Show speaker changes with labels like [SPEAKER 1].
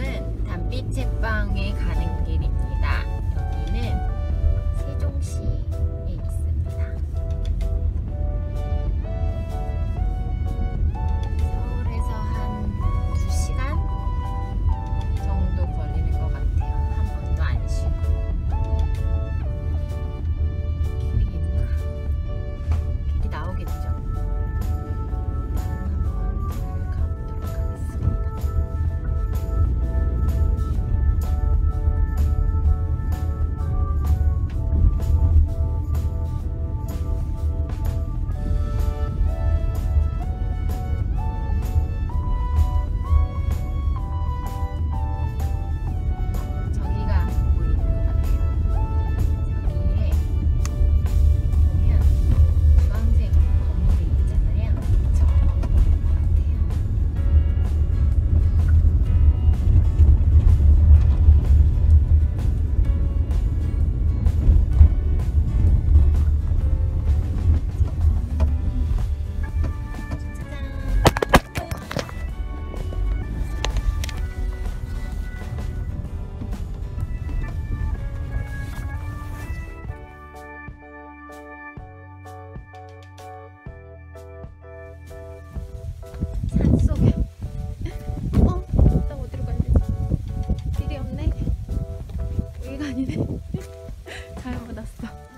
[SPEAKER 1] 이쪽은 단빛 제방에 가는 길입니다. 여기는
[SPEAKER 2] だ
[SPEAKER 1] さた